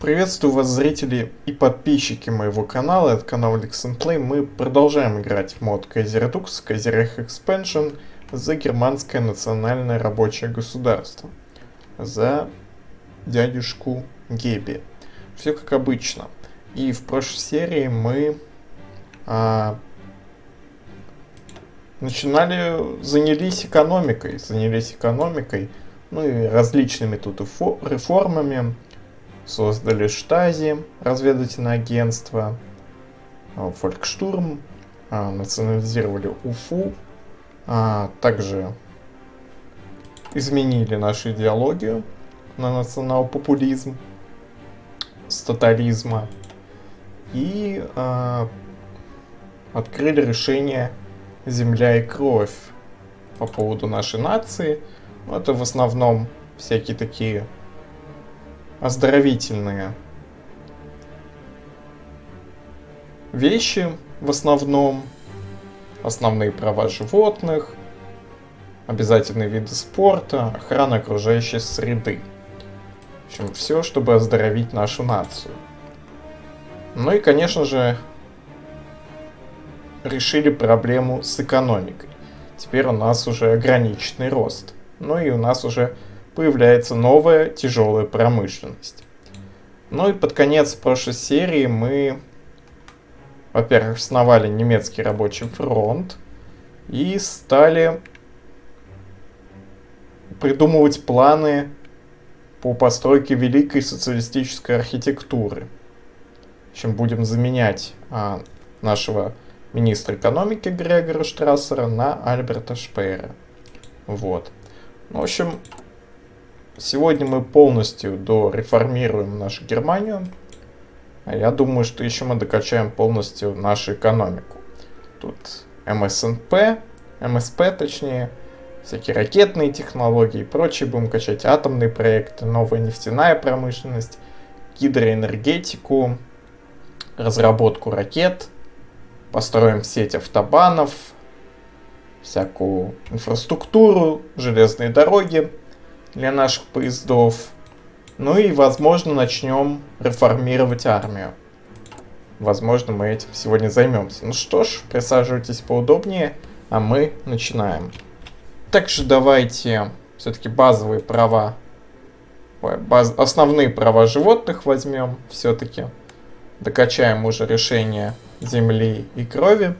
Приветствую вас, зрители и подписчики моего канала, это канал Alex Play. Мы продолжаем играть в мод Kaiser Redux, Kaiser Expansion за германское национальное рабочее государство. За дядюшку Геби. Все как обычно. И в прошлой серии мы а, начинали, занялись экономикой, занялись экономикой, ну и различными тут реформами, создали Штази, разведывательное агентство, а, Фолькштурм, а, национализировали УФУ, а также изменили нашу идеологию на национал-популизм с тотализма и а, открыли решение «Земля и кровь» по поводу нашей нации. Это в основном всякие такие оздоровительные вещи в основном, основные права животных, обязательные виды спорта, охрана окружающей среды. В общем, все, чтобы оздоровить нашу нацию. Ну и, конечно же, решили проблему с экономикой. Теперь у нас уже ограниченный рост. Ну и у нас уже появляется новая тяжелая промышленность. Ну и под конец прошлой серии мы, во-первых, основали немецкий рабочий фронт и стали придумывать планы по постройке великой социалистической архитектуры. Чем будем заменять а, нашего министра экономики Грегора Штрассера на Альберта Шпейера. Вот. В общем, Сегодня мы полностью дореформируем нашу Германию. А я думаю, что еще мы докачаем полностью нашу экономику. Тут МСНП, МСП точнее, всякие ракетные технологии и прочие будем качать, атомные проекты, новая нефтяная промышленность, гидроэнергетику, разработку ракет, построим сеть автобанов, всякую инфраструктуру, железные дороги для наших поездов. Ну и, возможно, начнем реформировать армию. Возможно, мы этим сегодня займемся. Ну что ж, присаживайтесь поудобнее, а мы начинаем. Также давайте все-таки базовые права, баз, основные права животных возьмем все-таки. Докачаем уже решение земли и крови.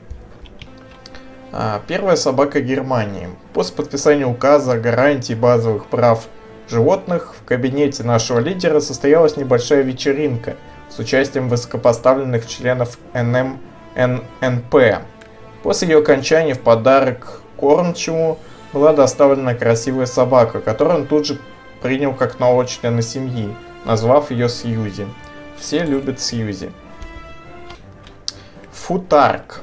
А, первая собака Германии. После подписания указа о гарантии базовых прав животных в кабинете нашего лидера состоялась небольшая вечеринка с участием высокопоставленных членов НМНП. После ее окончания в подарок кормчему была доставлена красивая собака, которую он тут же принял как нового члена семьи, назвав ее Сьюзи. Все любят Сьюзи. Футарк.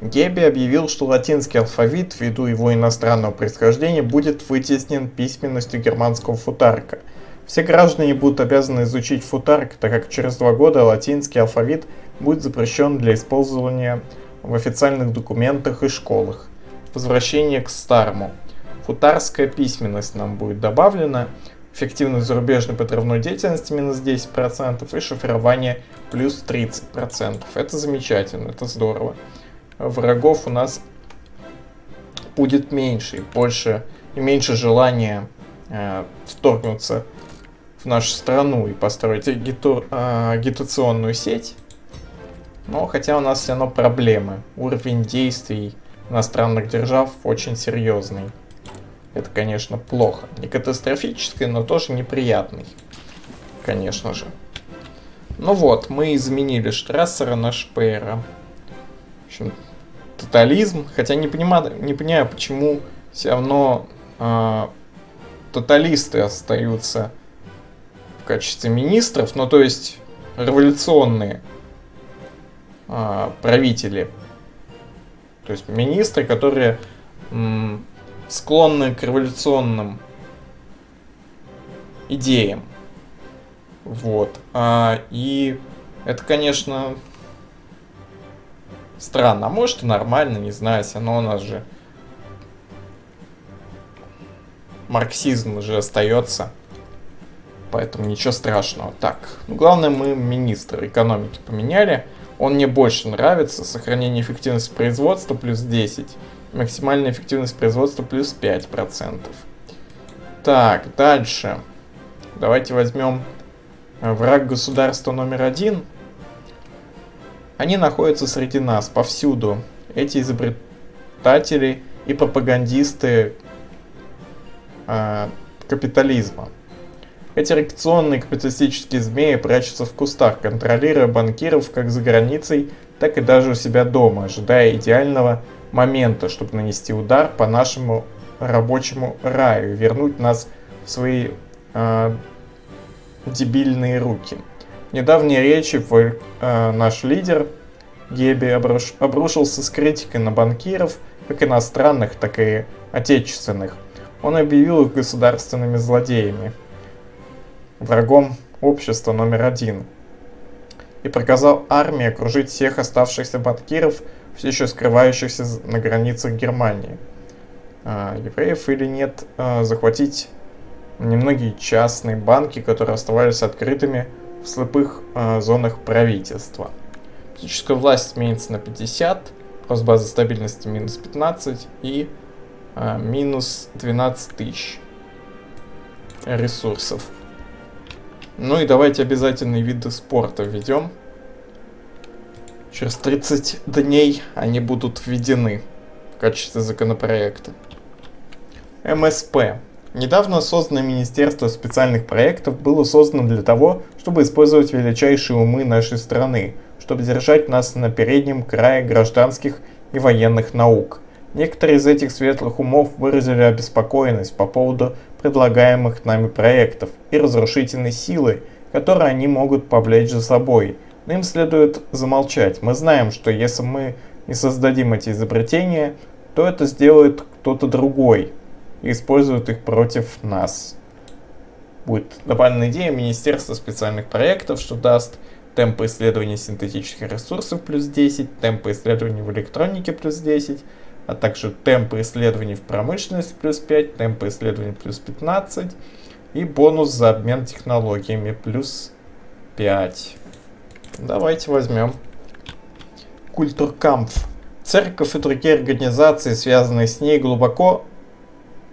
Геби объявил, что латинский алфавит, ввиду его иностранного происхождения, будет вытеснен письменностью германского футарка. Все граждане будут обязаны изучить футарк, так как через два года латинский алфавит будет запрещен для использования в официальных документах и школах. Возвращение к старому. Футарская письменность нам будет добавлена, эффективность зарубежной подрывной деятельности минус 10% и шифрование плюс 30%. Это замечательно, это здорово врагов у нас будет меньше, и больше и меньше желания э, вторгнуться в нашу страну и построить агиту, э, агитационную сеть. Но хотя у нас все равно проблемы. Уровень действий иностранных держав очень серьезный. Это, конечно, плохо. Не катастрофический, но тоже неприятный. Конечно же. Ну вот, мы изменили Штрассера на Шпейра. В общем, тотализм, хотя не понимаю, не понимаю, почему все равно э, тоталисты остаются в качестве министров, ну то есть революционные э, правители, то есть министры, которые м, склонны к революционным идеям, вот, а, и это, конечно, Странно, а может и нормально, не знаю, все равно у нас же марксизм же остается. Поэтому ничего страшного. Так, ну, главное мы министра экономики поменяли. Он мне больше нравится. Сохранение эффективности производства плюс 10. Максимальная эффективность производства плюс 5%. Так, дальше. Давайте возьмем э, враг государства номер один. Они находятся среди нас, повсюду. Эти изобретатели и пропагандисты э, капитализма. Эти реакционные капиталистические змеи прячутся в кустах, контролируя банкиров как за границей, так и даже у себя дома, ожидая идеального момента, чтобы нанести удар по нашему рабочему раю, вернуть нас в свои э, дебильные руки. Недавней речи э, наш лидер Геби обруш, обрушился с критикой на банкиров, как иностранных, так и отечественных. Он объявил их государственными злодеями врагом общества номер один, и приказал армии окружить всех оставшихся банкиров, все еще скрывающихся на границах Германии. А, евреев или нет, а, захватить немногие частные банки, которые оставались открытыми в слепых а, зонах правительства. Политическая власть изменится на 50, рост базы стабильности минус 15 и а, минус 12 тысяч ресурсов. Ну и давайте обязательные виды спорта введем. Через 30 дней они будут введены в качестве законопроекта. МСП. Недавно созданное Министерство специальных проектов было создано для того, чтобы использовать величайшие умы нашей страны, чтобы держать нас на переднем крае гражданских и военных наук. Некоторые из этих светлых умов выразили обеспокоенность по поводу предлагаемых нами проектов и разрушительной силы, которые они могут повлечь за собой. Но им следует замолчать. Мы знаем, что если мы не создадим эти изобретения, то это сделает кто-то другой и использует их против нас. Будет добавлена идея Министерства специальных проектов, что даст темпы исследований синтетических ресурсов плюс 10, темпы исследований в электронике плюс 10, а также темпы исследований в промышленности плюс 5, темпы исследований плюс 15 и бонус за обмен технологиями плюс 5. Давайте возьмем Культуркампф. Церковь и другие организации, связанные с ней, глубоко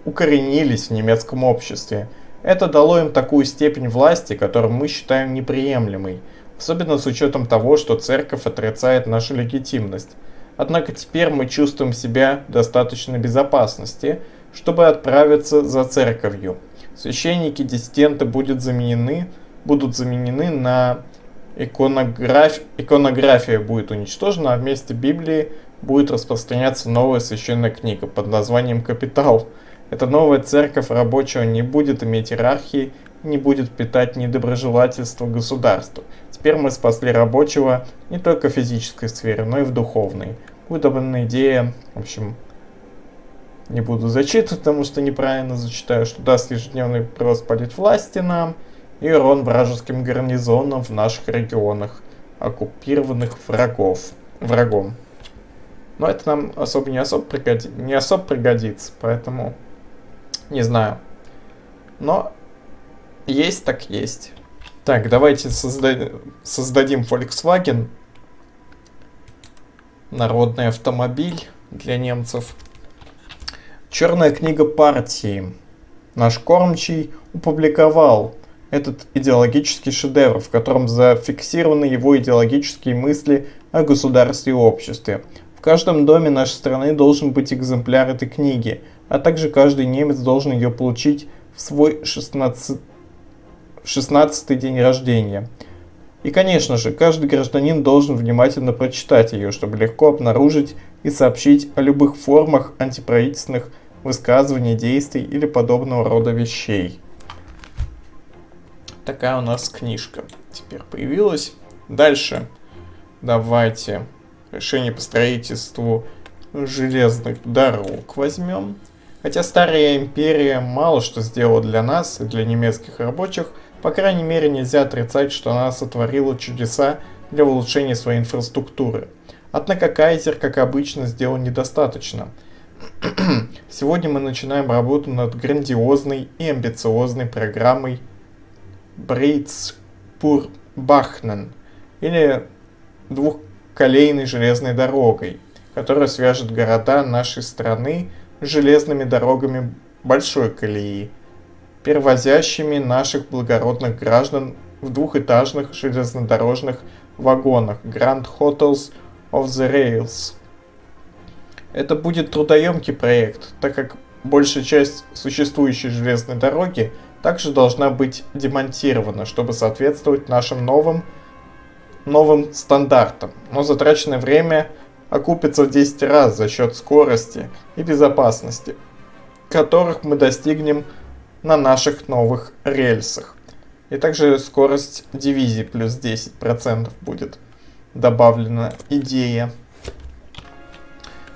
укоренились в немецком обществе. Это дало им такую степень власти, которую мы считаем неприемлемой, особенно с учетом того, что церковь отрицает нашу легитимность. Однако теперь мы чувствуем себя в достаточной безопасности, чтобы отправиться за церковью. Священники диссиденты будут заменены, будут заменены на иконограф... иконография будет уничтожена, а вместе Библии будет распространяться новая священная книга под названием «Капитал». Эта новая церковь рабочего не будет иметь иерархии, не будет питать недоброжелательство государству. Теперь мы спасли рабочего не только в физической сфере, но и в духовной. Выдуманная идея, в общем, не буду зачитывать, потому что неправильно зачитаю, что даст ежедневный прирост власти нам и урон вражеским гарнизонам в наших регионах, оккупированных врагов, врагом. Но это нам особо не особо, пригоди, не особо пригодится, поэтому не знаю. Но есть так есть. Так, давайте созда создадим Volkswagen. Народный автомобиль для немцев. Черная книга партии. Наш кормчий опубликовал этот идеологический шедевр, в котором зафиксированы его идеологические мысли о государстве и обществе. В каждом доме нашей страны должен быть экземпляр этой книги, а также каждый немец должен ее получить в свой 16 16 день рождения. И, конечно же, каждый гражданин должен внимательно прочитать ее, чтобы легко обнаружить и сообщить о любых формах антиправительственных высказываний, действий или подобного рода вещей. Такая у нас книжка теперь появилась. Дальше давайте решение по строительству железных дорог возьмем. Хотя Старая Империя мало что сделала для нас и для немецких рабочих – по крайней мере, нельзя отрицать, что она сотворила чудеса для улучшения своей инфраструктуры. Однако Кайзер, как обычно, сделал недостаточно. Сегодня мы начинаем работу над грандиозной и амбициозной программой Брейцпур-Бахнен или двухколейной железной дорогой, которая свяжет города нашей страны железными дорогами большой колеи, перевозящими наших благородных граждан в двухэтажных железнодорожных вагонах Grand Hotels of the Rails. Это будет трудоемкий проект, так как большая часть существующей железной дороги также должна быть демонтирована, чтобы соответствовать нашим новым, новым стандартам. Но затраченное время окупится в 10 раз за счет скорости и безопасности, которых мы достигнем на наших новых рельсах. И также скорость дивизии плюс 10% будет добавлена идея.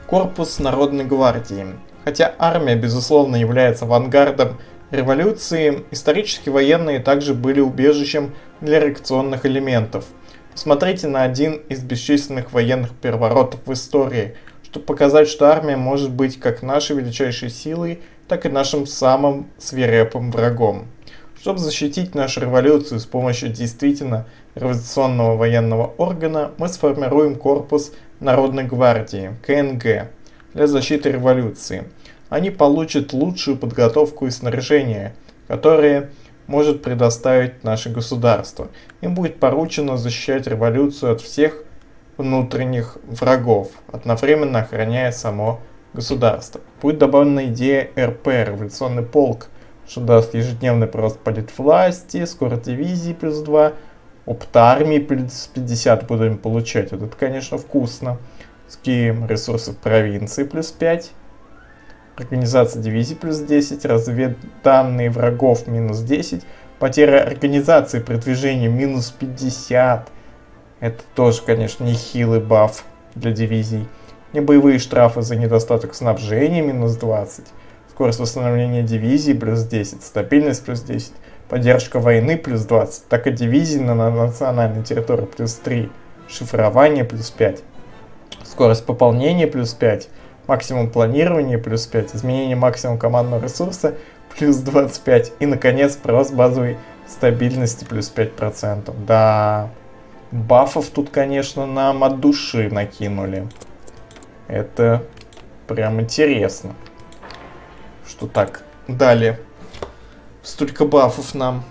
Корпус Народной Гвардии. Хотя армия, безусловно, является авангардом революции, исторически военные также были убежищем для реакционных элементов. Посмотрите на один из бесчисленных военных переворотов в истории, чтобы показать, что армия может быть как нашей величайшей силой, так и нашим самым свирепым врагом. Чтобы защитить нашу революцию с помощью действительно революционного военного органа, мы сформируем корпус Народной гвардии, КНГ, для защиты революции. Они получат лучшую подготовку и снаряжение, которые может предоставить наше государство. Им будет поручено защищать революцию от всех внутренних врагов, одновременно охраняя само государства. Будет добавлена идея РП, революционный полк, что даст ежедневный прирост политвласти, скорость дивизии плюс 2, опыт армии плюс 50 будем получать. Вот это, конечно, вкусно. Ским ресурсы провинции плюс 5. Организация дивизии плюс 10. Разведданные врагов минус 10. Потеря организации при движении минус 50. Это тоже, конечно, нехилый баф для дивизий. Небоевые штрафы за недостаток снабжения минус 20. Скорость восстановления дивизии плюс 10. Стабильность плюс 10. Поддержка войны плюс 20. Так и дивизии на национальной территории плюс 3. Шифрование плюс 5. Скорость пополнения плюс 5. Максимум планирования плюс 5. Изменение максимум командного ресурса плюс 25. И, наконец, прирост базовой стабильности плюс 5%. Да, бафов тут, конечно, нам от души накинули. Это прям интересно. Что так дали столько бафов нам.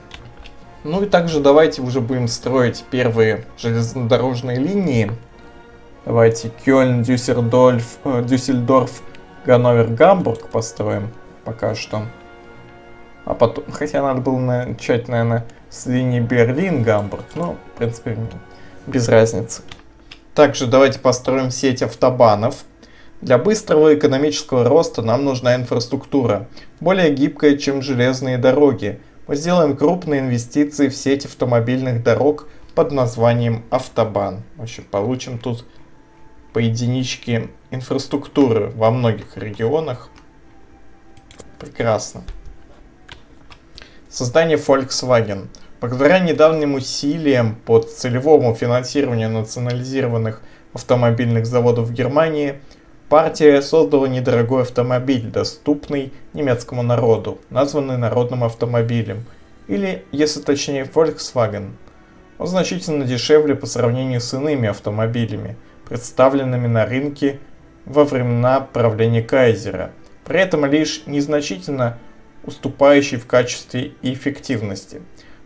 Ну и также давайте уже будем строить первые железнодорожные линии. Давайте Кёльн, Дюссельдорф, э, Дюссельдорф, Ганновер, Гамбург построим пока что. А потом, хотя надо было начать, наверное, с линии Берлин-Гамбург, но, в принципе, без разницы. Также давайте построим сеть автобанов. Для быстрого экономического роста нам нужна инфраструктура, более гибкая, чем железные дороги. Мы сделаем крупные инвестиции в сеть автомобильных дорог под названием автобан. В общем, получим тут по единичке инфраструктуры во многих регионах. Прекрасно. Создание Volkswagen. Благодаря недавним усилиям по целевому финансированию национализированных автомобильных заводов в Германии, партия создала недорогой автомобиль, доступный немецкому народу, названный народным автомобилем, или, если точнее, Volkswagen. Он значительно дешевле по сравнению с иными автомобилями – представленными на рынке во времена правления Кайзера, при этом лишь незначительно уступающий в качестве и эффективности.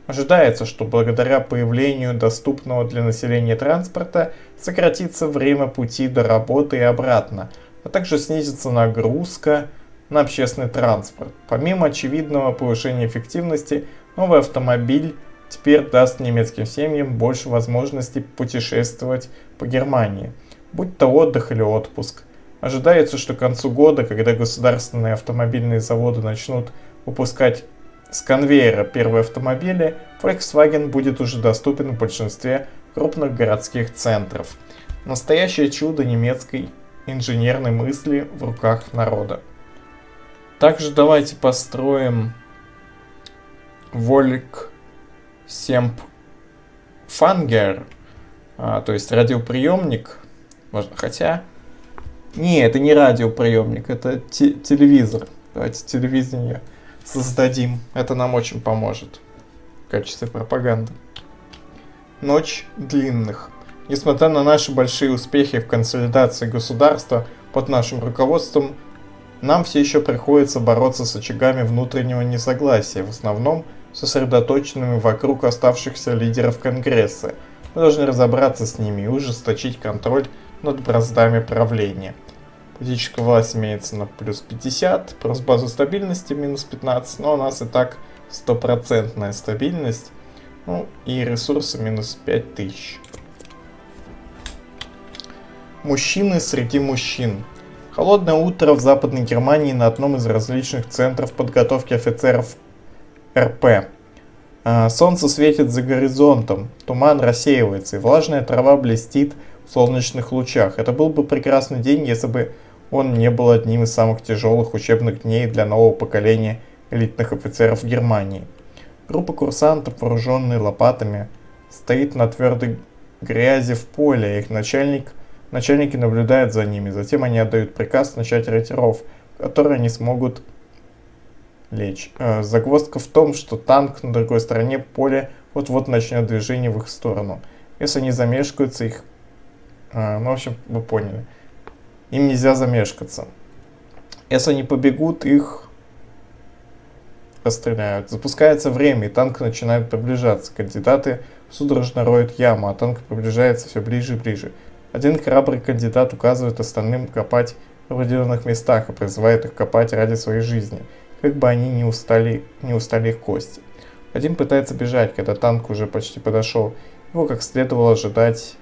Ожидается, что благодаря появлению доступного для населения транспорта сократится время пути до работы и обратно, а также снизится нагрузка на общественный транспорт. Помимо очевидного повышения эффективности, новый автомобиль теперь даст немецким семьям больше возможностей путешествовать по Германии, будь то отдых или отпуск. Ожидается, что к концу года, когда государственные автомобильные заводы начнут выпускать с конвейера первые автомобили, Volkswagen будет уже доступен в большинстве крупных городских центров. Настоящее чудо немецкой инженерной мысли в руках народа. Также давайте построим Вольк Семп Фангер, а, то есть радиоприемник, можно, хотя... Не, это не радиоприемник, это телевизор. Давайте телевидение создадим, это нам очень поможет. в качестве пропаганды. Ночь длинных. Несмотря на наши большие успехи в консолидации государства под нашим руководством, нам все еще приходится бороться с очагами внутреннего несогласия, в основном сосредоточенными вокруг оставшихся лидеров Конгресса. Мы должны разобраться с ними и ужесточить контроль над браздами правления. Политическая власть имеется на плюс 50, плюс базу стабильности минус 15, но у нас и так стопроцентная стабильность. Ну и ресурсы минус 5000. Мужчины среди мужчин. Холодное утро в Западной Германии на одном из различных центров подготовки офицеров РП. А, солнце светит за горизонтом, туман рассеивается, и влажная трава блестит в солнечных лучах. Это был бы прекрасный день, если бы он не был одним из самых тяжелых учебных дней для нового поколения элитных офицеров Германии. Группа курсантов, вооруженные лопатами, стоит на твердой грязи в поле, их начальник – Начальники наблюдают за ними, затем они отдают приказ начать ретиров, в которые они смогут лечь. Э, загвоздка в том, что танк на другой стороне поля вот-вот начнет движение в их сторону. Если они замешкаются, их... Э, ну, в общем, вы поняли. Им нельзя замешкаться. Если они побегут, их расстреляют. Запускается время, и танк начинает приближаться. Кандидаты судорожно роют яму, а танк приближается все ближе и ближе. Один храбрый кандидат указывает остальным копать в определенных местах и призывает их копать ради своей жизни, как бы они не устали, не устали их кости. Один пытается бежать, когда танк уже почти подошел. Его, как следовало ожидать,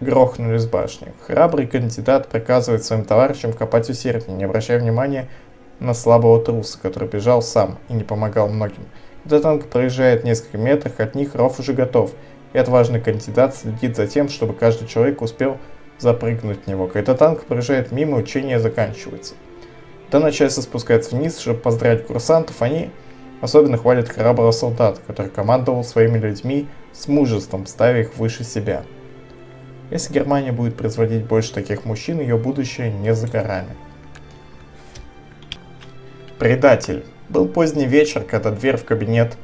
грохнули с башни. Храбрый кандидат приказывает своим товарищам копать усерднее, не обращая внимания на слабого труса, который бежал сам и не помогал многим. Когда танк проезжает несколько метров, от них ров уже готов – и отважный кандидат следит за тем, чтобы каждый человек успел запрыгнуть в него. Когда танк проезжает мимо, учение заканчивается. Когда начальство спускается вниз, чтобы поздравить курсантов, они особенно хвалят храброго солдата, который командовал своими людьми с мужеством, ставя их выше себя. Если Германия будет производить больше таких мужчин, ее будущее не за горами. Предатель. Был поздний вечер, когда дверь в кабинет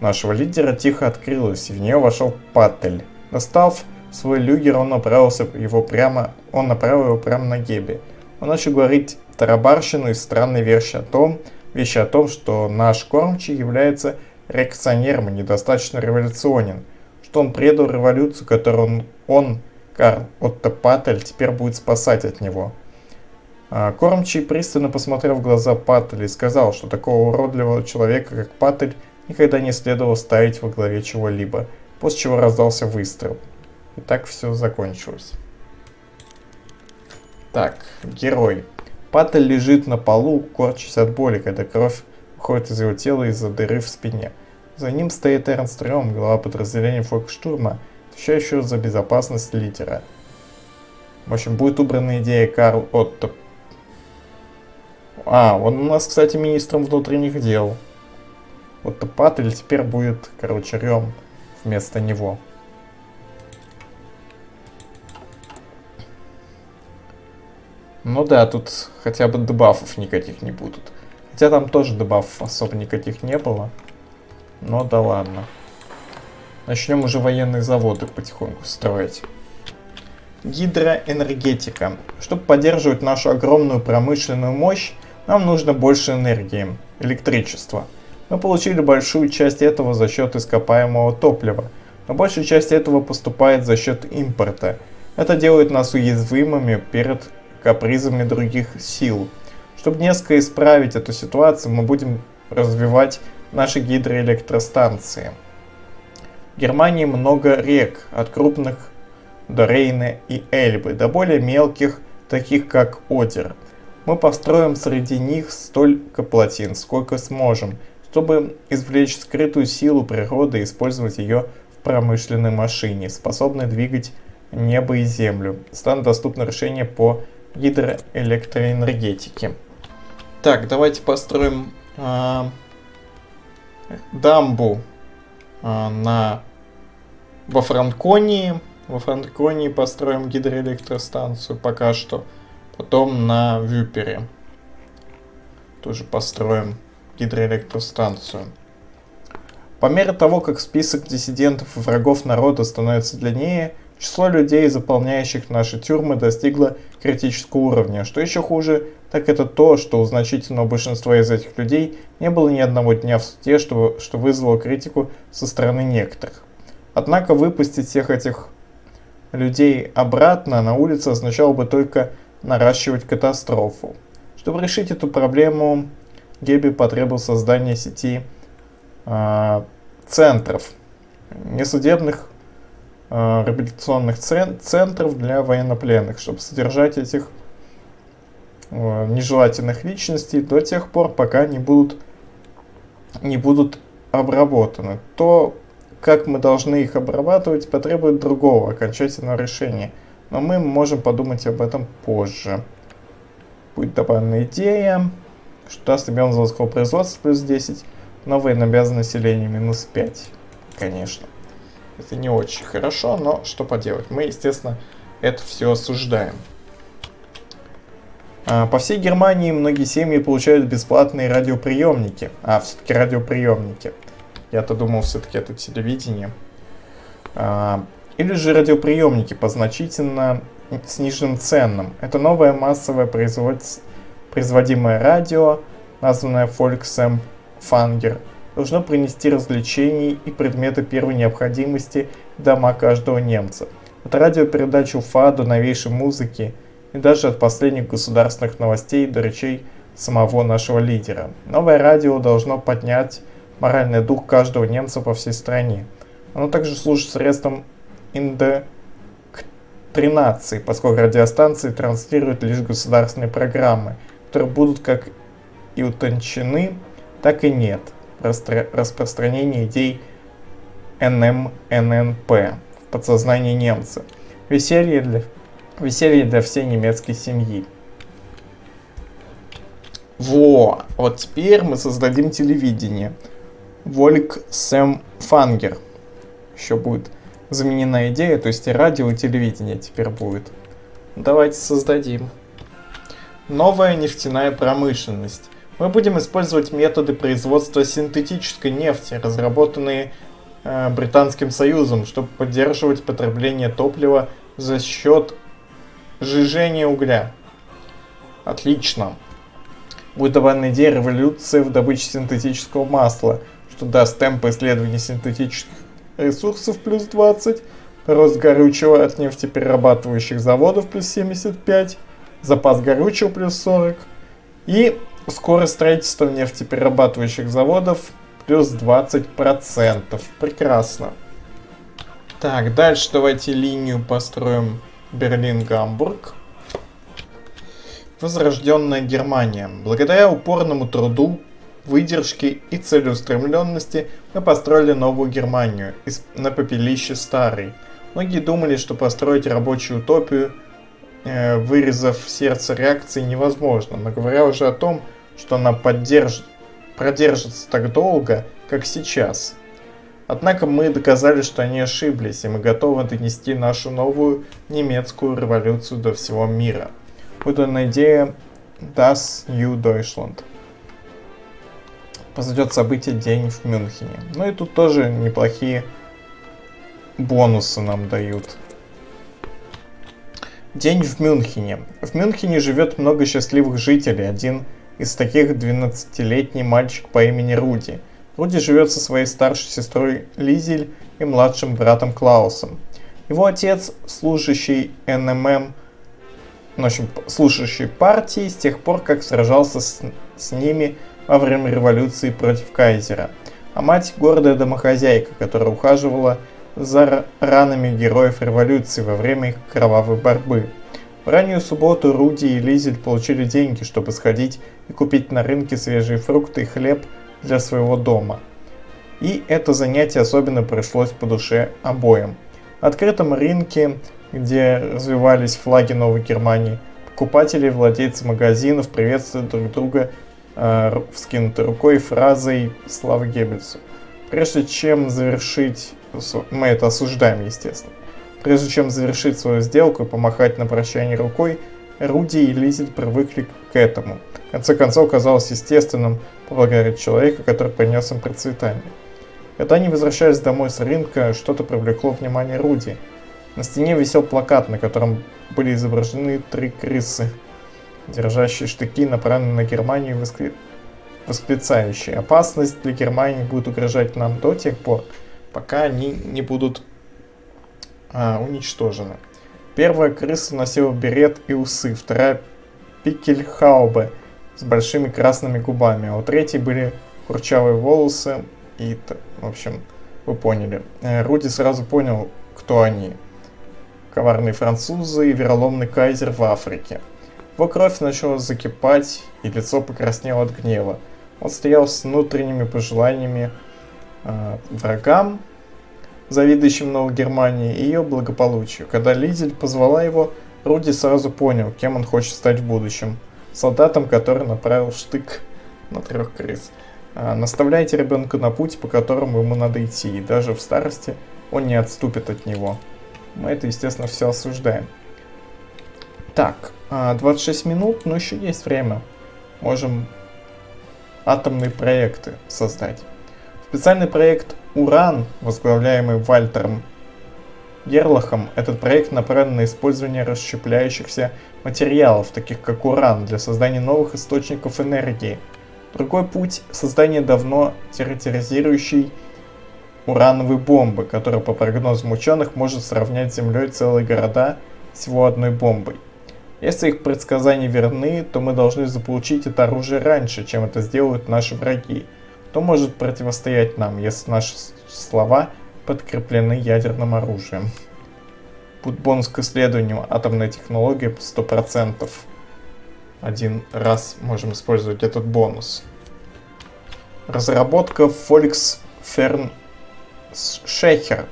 нашего лидера тихо открылась, и в нее вошел Паттель. Достав свой люгер, он направился его прямо, он направил его прямо на Геби. Он начал говорить тарабарщину и странные вещи о том, вещи о том, что наш кормчий является реакционером и недостаточно революционен, что он предал революцию, которую он, он Карл Отто Паттель, теперь будет спасать от него. А, кормчий пристально посмотрел в глаза Паттеля и сказал, что такого уродливого человека, как Паттель, никогда не следовало ставить во главе чего-либо, после чего раздался выстрел. И так все закончилось. Так, герой. Паттель лежит на полу, корчась от боли, когда кровь уходит из его тела из-за дыры в спине. За ним стоит Эрнст Рем, глава подразделения Фолькштурма, отвечающего за безопасность лидера. В общем, будет убрана идея Карл Отто. А, он у нас, кстати, министром внутренних дел. Вот Паттель теперь будет, короче, Рем вместо него. Ну да, тут хотя бы дебафов никаких не будут. Хотя там тоже дебафов особо никаких не было. Но да ладно. Начнем уже военные заводы потихоньку строить. Гидроэнергетика. Чтобы поддерживать нашу огромную промышленную мощь, нам нужно больше энергии, электричества. Мы получили большую часть этого за счет ископаемого топлива, но большая часть этого поступает за счет импорта. Это делает нас уязвимыми перед капризами других сил. Чтобы несколько исправить эту ситуацию, мы будем развивать наши гидроэлектростанции. В Германии много рек, от крупных до Рейна и Эльбы, до более мелких, таких как Одер. Мы построим среди них столько плотин, сколько сможем, чтобы извлечь скрытую силу природы и использовать ее в промышленной машине, способной двигать небо и землю. Станут доступны решения по гидроэлектроэнергетике. Так, давайте построим э, дамбу э, на во Франконии. Во Франконии построим гидроэлектростанцию пока что. Потом на Вюпере тоже построим гидроэлектростанцию. По мере того, как список диссидентов и врагов народа становится длиннее, число людей, заполняющих наши тюрьмы, достигло критического уровня. Что еще хуже, так это то, что у значительного большинства из этих людей не было ни одного дня в суде, что, что вызвало критику со стороны некоторых. Однако выпустить всех этих людей обратно на улицу означало бы только наращивать катастрофу. Чтобы решить эту проблему, Геби потребовал создания сети э, центров, несудебных реабилитационных центров для военнопленных, чтобы содержать этих э, нежелательных личностей до тех пор, пока не будут, не будут обработаны. То, как мы должны их обрабатывать, потребует другого окончательного решения. Но мы можем подумать об этом позже. Будет добавлена идея, что даст объем заводского производства плюс 10, новые навязанное население минус 5. Конечно. Это не очень хорошо, но что поделать. Мы, естественно, это все осуждаем. А, по всей Германии многие семьи получают бесплатные радиоприемники. А, все-таки радиоприемники. Я-то думал, все-таки это телевидение. А, или же радиоприемники по значительно сниженным ценам. Это новое массовое производимое радио, названное Volksem Fanger, должно принести развлечений и предметы первой необходимости в дома каждого немца. От радиопередач УФА до новейшей музыки и даже от последних государственных новостей до речей самого нашего лидера. Новое радио должно поднять моральный дух каждого немца по всей стране. Оно также служит средством индоктринации, поскольку радиостанции транслируют лишь государственные программы, которые будут как и утончены, так и нет. Расстро распространение идей НМННП в подсознании немца. Веселье для, веселье для всей немецкой семьи. Во, вот теперь мы создадим телевидение. Вольк Сэм Фангер. Еще будет заменена идея, то есть и радио, и телевидение теперь будет. Давайте создадим. Новая нефтяная промышленность. Мы будем использовать методы производства синтетической нефти, разработанные э, Британским Союзом, чтобы поддерживать потребление топлива за счет сжижения угля. Отлично. Будет добавлена идея революции в добыче синтетического масла – что даст темпы исследований синтетических ресурсов плюс 20, рост горючего от нефтеперерабатывающих заводов плюс 75, запас горючего плюс 40 и скорость строительства нефтеперерабатывающих заводов плюс 20%. Прекрасно. Так, дальше давайте линию построим Берлин-Гамбург. Возрожденная Германия. Благодаря упорному труду выдержки и целеустремленности мы построили новую Германию на попелище старой. Многие думали, что построить рабочую утопию, э, вырезав сердце реакции, невозможно, но говоря уже о том, что она поддержит, продержится так долго, как сейчас. Однако мы доказали, что они ошиблись, и мы готовы донести нашу новую немецкую революцию до всего мира. Выданная идея Das New Deutschland произойдет событие День в Мюнхене. Ну и тут тоже неплохие бонусы нам дают. День в Мюнхене. В Мюнхене живет много счастливых жителей. Один из таких 12-летний мальчик по имени Руди. Руди живет со своей старшей сестрой Лизель и младшим братом Клаусом. Его отец, служащий НММ, ну, в общем, служащий партии, с тех пор, как сражался с, с ними во время революции против кайзера, а мать гордая домохозяйка, которая ухаживала за ранами героев революции во время их кровавой борьбы. В раннюю субботу Руди и Лизель получили деньги, чтобы сходить и купить на рынке свежие фрукты и хлеб для своего дома. И это занятие особенно пришлось по душе обоим. На открытом рынке, где развивались флаги Новой Германии, покупатели и владельцы магазинов приветствуют друг друга э, вскинутой рукой фразой «Слава Геббельсу». Прежде чем завершить, мы это осуждаем, естественно, прежде чем завершить свою сделку и помахать на прощание рукой, Руди и Лизель привыкли к этому. В конце концов, казалось естественным поблагодарить человека, который принес им процветание. Когда они возвращались домой с рынка, что-то привлекло внимание Руди. На стене висел плакат, на котором были изображены три крысы, держащие штыки, направленные на Германию, воскли... восклицающие. Опасность для Германии будет угрожать нам до тех пор, пока они не будут а, уничтожены. Первая крыса носила берет и усы, вторая пикельхаубе с большими красными губами, а у третьей были курчавые волосы и, в общем, вы поняли. Э, Руди сразу понял, кто они. Коварные французы и вероломный кайзер в Африке. Его кровь начала закипать, и лицо покраснело от гнева. Он стоял с внутренними пожеланиями э, врагам, завидующим Новой Германии и ее благополучию. Когда Лизель позвала его, Руди сразу понял, кем он хочет стать в будущем. Солдатом, который направил штык на трех крыс. А, наставляйте ребенка на путь, по которому ему надо идти, и даже в старости он не отступит от него. Мы это, естественно, все осуждаем. Так, 26 а, минут, но еще есть время. Можем атомные проекты создать. Специальный проект «Уран», возглавляемый Вальтером Герлахом, этот проект направлен на использование расщепляющихся материалов, таких как уран, для создания новых источников энергии – Другой путь – создание давно терроризирующей урановой бомбы, которая, по прогнозам ученых, может сравнять с Землей целые города всего одной бомбой. Если их предсказания верны, то мы должны заполучить это оружие раньше, чем это сделают наши враги. Кто может противостоять нам, если наши слова подкреплены ядерным оружием? Будет бонус к исследованию атомной технологии по 100% один раз можем использовать этот бонус. Разработка Volkswagen Schächer.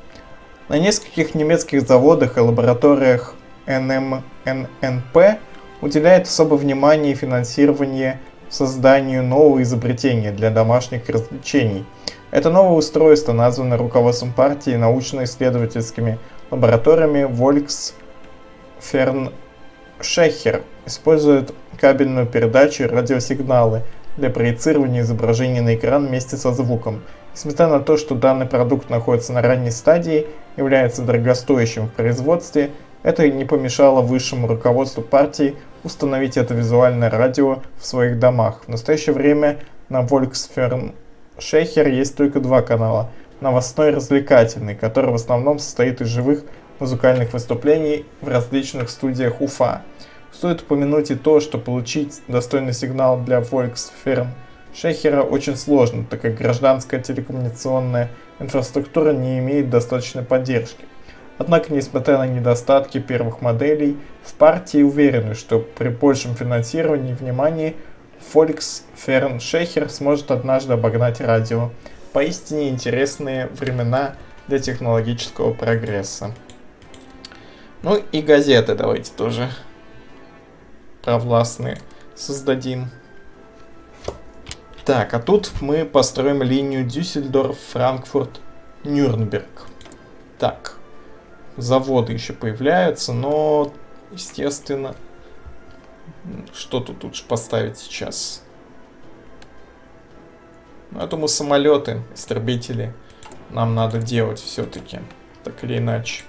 На нескольких немецких заводах и лабораториях НМННП уделяет особое внимание финансирование созданию нового изобретения для домашних развлечений. Это новое устройство названо руководством партии научно-исследовательскими лабораториями Volkswagen Schächer. Использует кабельную передачу и радиосигналы для проецирования изображения на экран вместе со звуком. Несмотря на то, что данный продукт находится на ранней стадии, является дорогостоящим в производстве, это не помешало высшему руководству партии установить это визуальное радио в своих домах. В настоящее время на Volkswagen Шехер есть только два канала. Новостной и развлекательный, который в основном состоит из живых музыкальных выступлений в различных студиях Уфа. Стоит упомянуть и то, что получить достойный сигнал для Volkswagen Шехера очень сложно, так как гражданская телекоммуникационная инфраструктура не имеет достаточной поддержки. Однако, несмотря на недостатки первых моделей, в партии уверены, что при большем финансировании и внимании Volkswagen Шехер сможет однажды обогнать радио. Поистине интересные времена для технологического прогресса. Ну и газеты давайте тоже провластные создадим. Так, а тут мы построим линию Дюссельдорф, Франкфурт, Нюрнберг. Так, заводы еще появляются, но, естественно, что тут лучше поставить сейчас? Ну, я думаю, самолеты, истребители нам надо делать все-таки, так или иначе.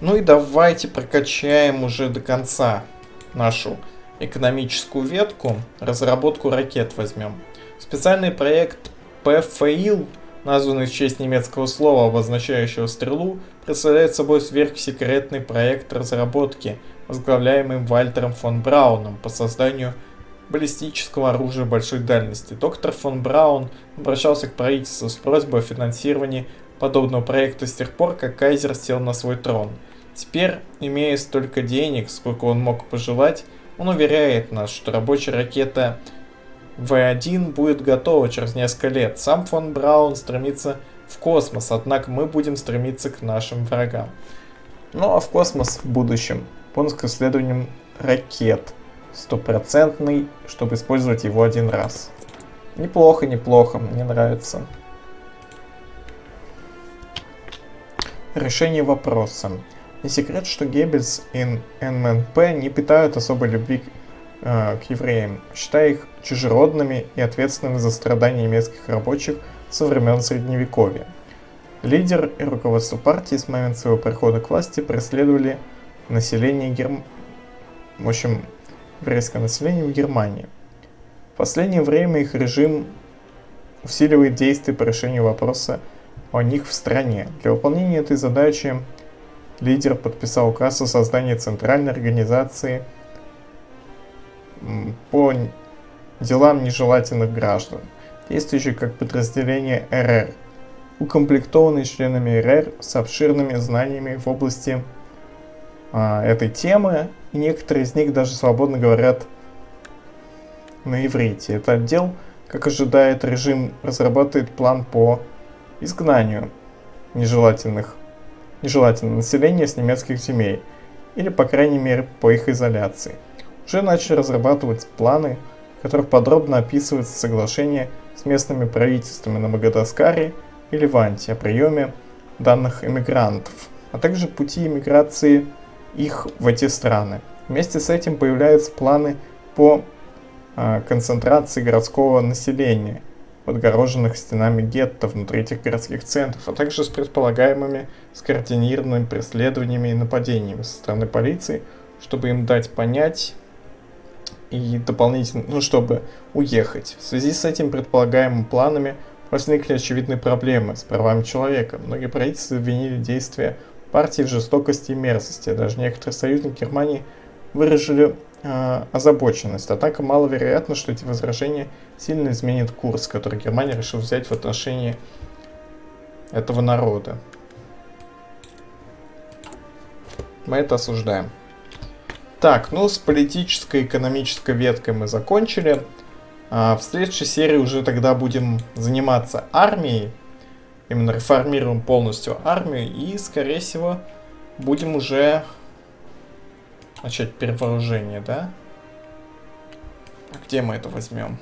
Ну и давайте прокачаем уже до конца нашу экономическую ветку. Разработку ракет возьмем. Специальный проект PFAIL, названный в честь немецкого слова, обозначающего стрелу, представляет собой сверхсекретный проект разработки, возглавляемый Вальтером фон Брауном по созданию баллистического оружия большой дальности. Доктор фон Браун обращался к правительству с просьбой о финансировании подобного проекта с тех пор, как Кайзер сел на свой трон. Теперь, имея столько денег, сколько он мог пожелать, он уверяет нас, что рабочая ракета В1 будет готова через несколько лет. Сам фон Браун стремится в космос, однако мы будем стремиться к нашим врагам. Ну а в космос в будущем. Пункт к исследованиям ракет. Стопроцентный, чтобы использовать его один раз. Неплохо, неплохо, мне нравится. Решение вопроса. Не секрет, что Геббельс и НМНП не питают особой любви э, к евреям, считая их чужеродными и ответственными за страдания немецких рабочих со времен Средневековья. Лидер и руководство партии с момента своего прихода к власти преследовали население Герм... в общем, еврейское население в Германии. В последнее время их режим усиливает действия по решению вопроса о них в стране. Для выполнения этой задачи лидер подписал указ о создании Центральной организации по делам нежелательных граждан, действующей как подразделение РР, укомплектованный членами РР с обширными знаниями в области а, этой темы, и некоторые из них даже свободно говорят на иврите. Это отдел, как ожидает режим, разрабатывает план по изгнанию нежелательных, нежелательного населения с немецких земель, или, по крайней мере, по их изоляции. Уже начали разрабатывать планы, которых подробно описывается соглашение с местными правительствами на Магадаскаре и Ливанте о приеме данных иммигрантов, а также пути иммиграции их в эти страны. Вместе с этим появляются планы по э, концентрации городского населения – отгороженных стенами гетто внутри этих городских центров, а также с предполагаемыми скоординированными преследованиями и нападениями со стороны полиции, чтобы им дать понять и дополнительно, ну, чтобы уехать. В связи с этим предполагаемыми планами возникли очевидные проблемы с правами человека. Многие правительства обвинили действия партии в жестокости и мерзости. Даже некоторые союзники Германии выразили э, озабоченность. Однако маловероятно, что эти возражения сильно изменят курс, который Германия решила взять в отношении этого народа. Мы это осуждаем. Так, ну с политической экономической веткой мы закончили. А в следующей серии уже тогда будем заниматься армией. Именно реформируем полностью армию и, скорее всего, будем уже начать перевооружение, да? А где мы это возьмем?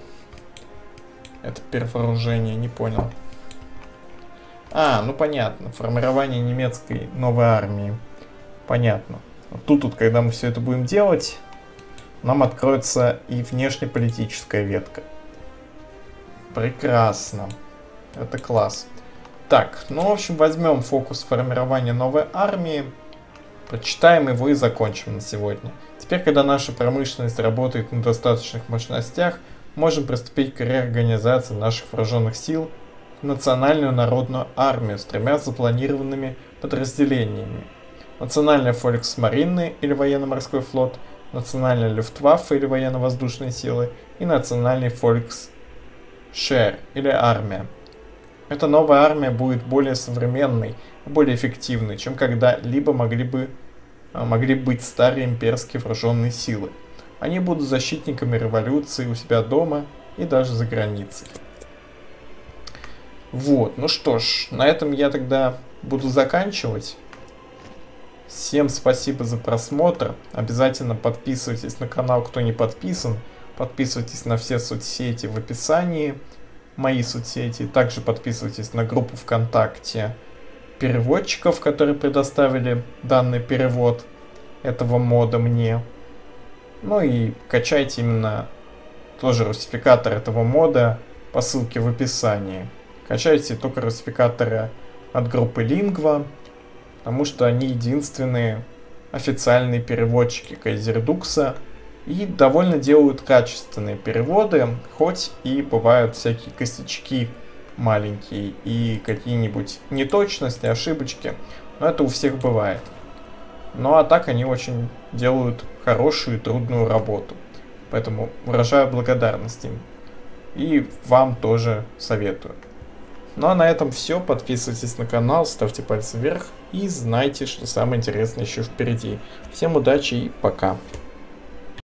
Это перевооружение, не понял. А, ну понятно, формирование немецкой новой армии. Понятно. Тут, вот, когда мы все это будем делать, нам откроется и внешнеполитическая ветка. Прекрасно. Это класс. Так, ну, в общем, возьмем фокус формирования новой армии. Прочитаем его и закончим на сегодня. Теперь, когда наша промышленность работает на достаточных мощностях, можем приступить к реорганизации наших вооруженных сил в национальную народную армию с тремя запланированными подразделениями. Национальная Фольксмаринный или военно-морской флот, Национальная Люфтваффе или военно-воздушные силы и Национальный Фольксшер или армия. Эта новая армия будет более современной более эффективны, чем когда-либо могли, бы, а, могли быть старые имперские вооруженные силы. Они будут защитниками революции у себя дома и даже за границей. Вот, ну что ж, на этом я тогда буду заканчивать. Всем спасибо за просмотр. Обязательно подписывайтесь на канал, кто не подписан. Подписывайтесь на все соцсети в описании. Мои соцсети. Также подписывайтесь на группу ВКонтакте переводчиков, которые предоставили данный перевод этого мода мне. Ну и качайте именно тоже русификатор этого мода по ссылке в описании. Качайте только русификаторы от группы Lingua, потому что они единственные официальные переводчики Кайзердукса и довольно делают качественные переводы, хоть и бывают всякие косячки маленькие и какие-нибудь неточности, ошибочки. Но это у всех бывает. Ну а так они очень делают хорошую и трудную работу. Поэтому выражаю благодарность им. И вам тоже советую. Ну а на этом все. Подписывайтесь на канал, ставьте пальцы вверх и знайте, что самое интересное еще впереди. Всем удачи и пока.